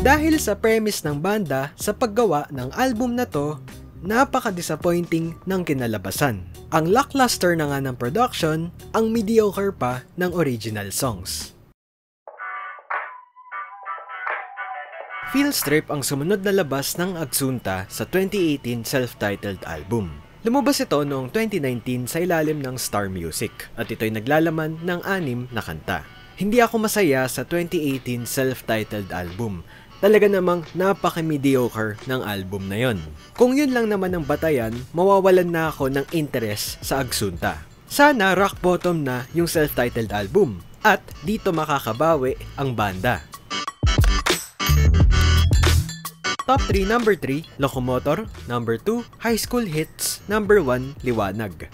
Dahil sa premise ng banda sa paggawa ng album na to, napaka-disappointing ng kinalabasan. Ang lackluster na nga ng production, ang mediocre pa ng original songs. Feel Strip ang sumunod na labas ng Agsunta sa 2018 self-titled album. Lumabas ito noong 2019 sa ilalim ng Star Music at ito'y naglalaman ng anim na kanta. Hindi ako masaya sa 2018 self-titled album talaga namang napaka-mediocre ng album na yon. Kung yun lang naman ang batayan, mawawalan na ako ng interest sa Agsunta. Sana rock bottom na yung self-titled album at dito makakabawi ang banda. Top 3 Number 3, Locomotor Number 2, High School Hits Number 1, Liwanag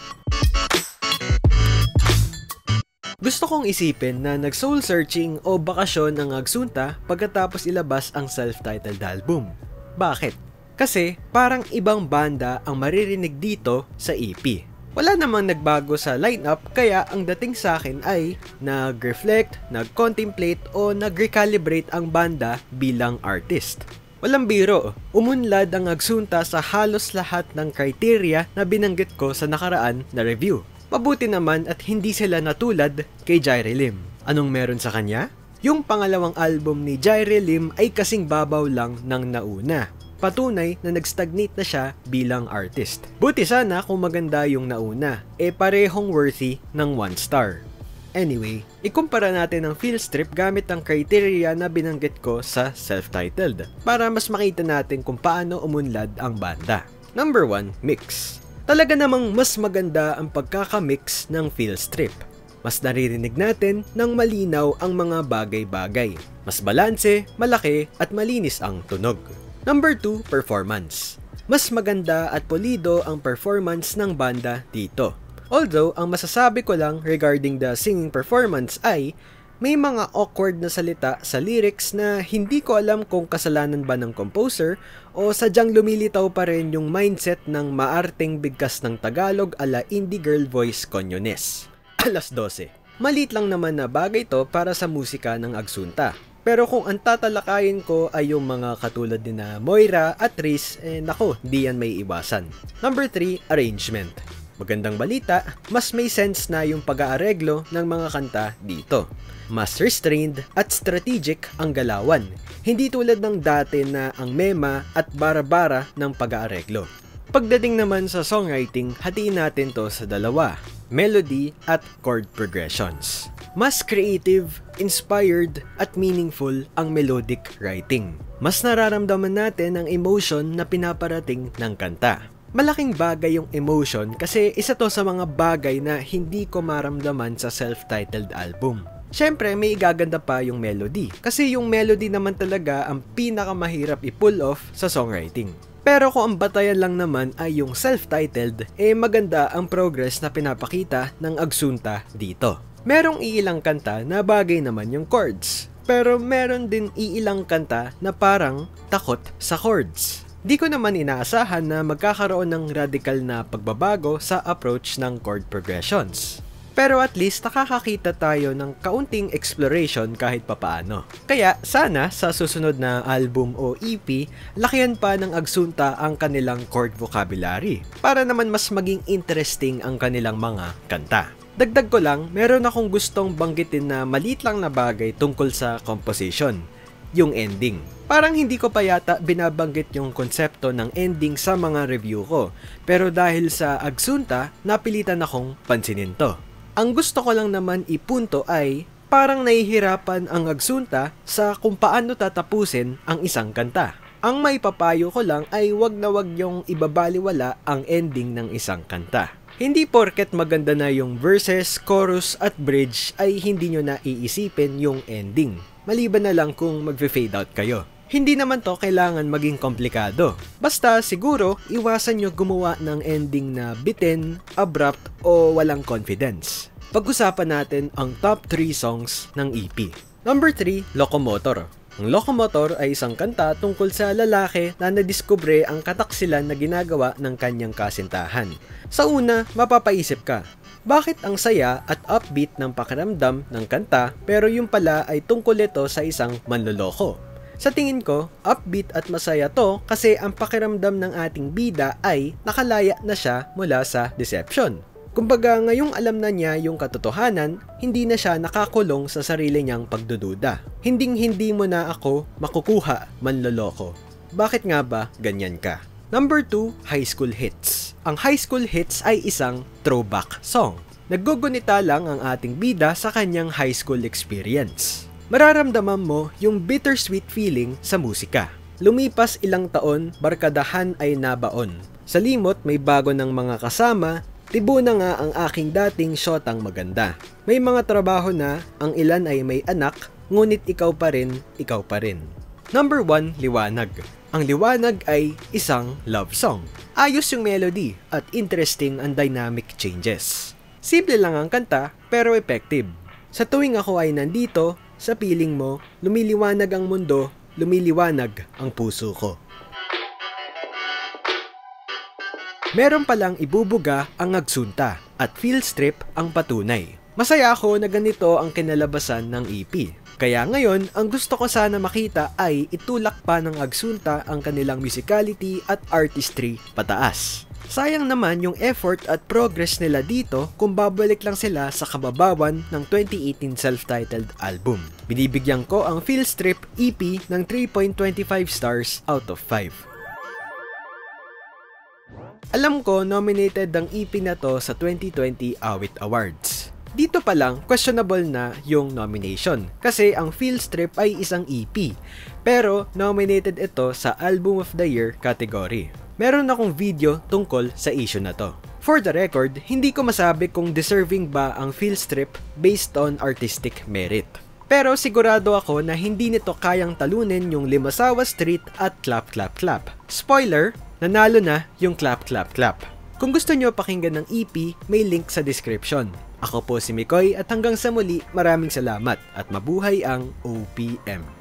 Gusto kong isipin na nag-soul searching o bakasyon ng Agsunta pagkatapos ilabas ang self-titled album. Bakit? Kasi parang ibang banda ang maririnig dito sa EP. Wala namang nagbago sa lineup kaya ang dating sa akin ay nag-reflect, nag-contemplate o nag-recalibrate ang banda bilang artist. Walang biro, umunlad ang Agsunta sa halos lahat ng criteria na binanggit ko sa nakaraan na review. Mabuti naman at hindi sila natulad kay Jaire Lim. Anong meron sa kanya? Yung pangalawang album ni Jaire Lim ay kasing babaw lang ng nauna. Patunay na nag-stagnate na siya bilang artist. Buti sana kung maganda yung nauna, eh parehong worthy ng one star. Anyway, ikumpara natin ang feel strip gamit ang criteria na binanggit ko sa self-titled para mas makita natin kung paano umunlad ang banda. Number 1, mix. Talaga namang mas maganda ang pagkakamix ng feel strip. Mas naririnig natin ng malinaw ang mga bagay-bagay. Mas balanse, malaki at malinis ang tunog. Number 2, performance. Mas maganda at polido ang performance ng banda dito. Although, ang masasabi ko lang regarding the singing performance ay may mga awkward na salita sa lyrics na hindi ko alam kung kasalanan ba ng composer o sadyang lumilitaw pa rin yung mindset ng maarteng bigkas ng Tagalog ala indie girl voice konyones. Alas 12. Malit lang naman na bagay to para sa musika ng Agsunta. Pero kung ang tatalakayin ko ay yung mga katulad ni na Moira at Riz, eh nako, di yan may iwasan. Number 3, arrangement. Magandang balita, mas may sense na yung pag-aareglo ng mga kanta dito. Mas restrained at strategic ang galawan. Hindi tulad ng dati na ang mema at bara-bara ng pag-aareglo. Pagdating naman sa songwriting, hatiin natin to sa dalawa, melody at chord progressions. Mas creative, inspired, at meaningful ang melodic writing. Mas nararamdaman natin ang emotion na pinaparating ng kanta. Malaking bagay yung emotion kasi isa to sa mga bagay na hindi ko maramdaman sa self-titled album. Siyempre, may igaganda pa yung melody. Kasi yung melody naman talaga ang pinakamahirap i-pull off sa songwriting. Pero kung ang batayan lang naman ay yung self-titled, eh maganda ang progress na pinapakita ng Agsunta dito. Merong iilang kanta na bagay naman yung chords. Pero meron din iilang kanta na parang takot sa chords. Di ko naman inaasahan na magkakaroon ng radical na pagbabago sa approach ng chord progressions. Pero at least nakakakita tayo ng kaunting exploration kahit papaano. Kaya sana sa susunod na album o EP, lakihan pa ng Agsunta ang kanilang chord vocabulary para naman mas maging interesting ang kanilang mga kanta. Dagdag ko lang, meron akong gustong banggitin na malit lang na bagay tungkol sa composition, yung ending. Parang hindi ko pa yata binabanggit yung konsepto ng ending sa mga review ko. Pero dahil sa Agsunta, napilitan akong pansinin to. Ang gusto ko lang naman ipunto ay parang nahihirapan ang Agsunta sa kung paano tatapusin ang isang kanta. Ang may papayo ko lang ay wag na wag yung ibabaliwala ang ending ng isang kanta. Hindi porket maganda na yung verses, chorus at bridge ay hindi nyo na iisipin yung ending. Maliban na lang kung mag-fade out kayo. Hindi naman to kailangan maging komplikado. Basta siguro iwasan nyo gumawa ng ending na bitin, abrupt o walang confidence. Pag-usapan natin ang top 3 songs ng EP. Number 3, Locomotor. Ang Locomotor ay isang kanta tungkol sa lalaki na nadiskubre ang kataksilan na ginagawa ng kanyang kasintahan. Sa una, mapapaisip ka, bakit ang saya at upbeat ng pakiramdam ng kanta pero yung pala ay tungkol ito sa isang manloloko? Sa tingin ko, upbeat at masaya to kasi ang pakiramdam ng ating bida ay nakalaya na siya mula sa deception. Kumbaga ngayong alam na niya yung katotohanan, hindi na siya nakakulong sa sarili niyang pagdududa. Hinding hindi mo na ako makukuha manloloko. Bakit nga ba ganyan ka? Number 2, high school hits. Ang high school hits ay isang throwback song. Naggugunita lang ang ating bida sa kanyang high school experience. Mararamdaman mo yung bittersweet feeling sa musika. Lumipas ilang taon, barkadahan ay nabaon. Sa limot may bago ng mga kasama, Tibo na nga ang aking dating shotang maganda. May mga trabaho na, ang ilan ay may anak, ngunit ikaw pa rin, ikaw pa rin. Number 1, Liwanag. Ang liwanag ay isang love song. Ayos yung melody at interesting ang dynamic changes. Simple lang ang kanta pero effective. Sa tuwing ako ay nandito, sa piling mo, lumiliwanag ang mundo, lumiliwanag ang puso ko. Meron palang ibubuga ang agsunta at field strip ang patunay. Masaya ako na ganito ang kinalabasan ng EP. Kaya ngayon, ang gusto ko sana makita ay itulak pa ng agsunta ang kanilang musicality at artistry pataas. Sayang naman yung effort at progress nila dito kung babalik lang sila sa kababawan ng 2018 self-titled album. Binibigyan ko ang Feel Strip EP ng 3.25 stars out of 5. Alam ko, nominated ang EP na to sa 2020 Awit Awards. Dito pa lang, questionable na yung nomination kasi ang Feel Strip ay isang EP. Pero nominated ito sa Album of the Year category. Meron akong video tungkol sa issue na to. For the record, hindi ko masabi kung deserving ba ang Feel Strip based on artistic merit. Pero sigurado ako na hindi nito kayang talunin yung Limasawa Street at Clap Clap Clap. Spoiler, nanalo na yung Clap Clap Clap. Kung gusto nyo pakinggan ng EP, may link sa description. Ako po si Mikoy at hanggang sa muli, maraming salamat at mabuhay ang OPM.